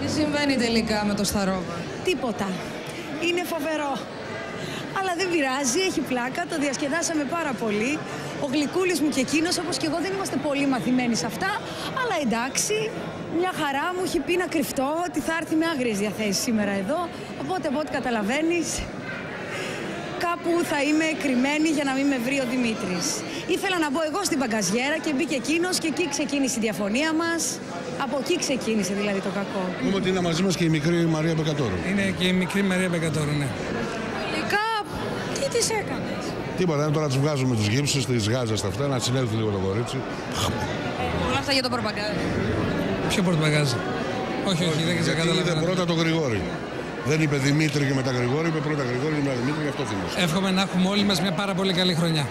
Τι συμβαίνει τελικά με το Σταρόβα; Τίποτα. Είναι φοβερό. Αλλά δεν πειράζει, έχει πλάκα, το διασκεδάσαμε πάρα πολύ. Ο Γλυκούλης μου και εκείνος, όπως και εγώ, δεν είμαστε πολύ μαθημένοι σε αυτά. Αλλά εντάξει, μια χαρά μου έχει πει να κρυφτώ ότι θα έρθει με άγριες διαθέσεις σήμερα εδώ. Οπότε, από ό,τι καταλαβαίνεις, κάπου θα είμαι κρυμμένη για να μην με βρει ο Δημήτρης. Ήθελα να μπω εγώ στην παγκαζιέρα και μπήκε εκείνος και εκεί ξεκίνησε η διαφωνία μας. Από εκεί ξεκίνησε δηλαδή το κακό. Πούμε ότι είναι μαζί μας και η μικρή Μαρία Μπεκατόρου. Είναι και η μικρή Μαρία Μπεκατόρου, ναι. Τελικά, τι τις έκανες; Τίποτα, είναι τώρα τους βγάζουμε τους γύψου, τις γάζες αυτά, να συνέλθει λίγο το κορίτσι. Όλα αυτά για το προπαγκάζ. Ποιο πορτμπαγκάζ. Όχι, όχι, δεν Γιατί καταλαβαίνω. είδε πρώτα τον Γρηγόρη. Δεν είπε Δημήτρη και μετά Γρηγόρη, είπε πρώτα Γρηγόρη και μετά Δημήτρη, γι' αυτό θυμάσαι. Εύχομαι να έχουμε όλοι μας μια πάρα πολύ καλή χρονιά.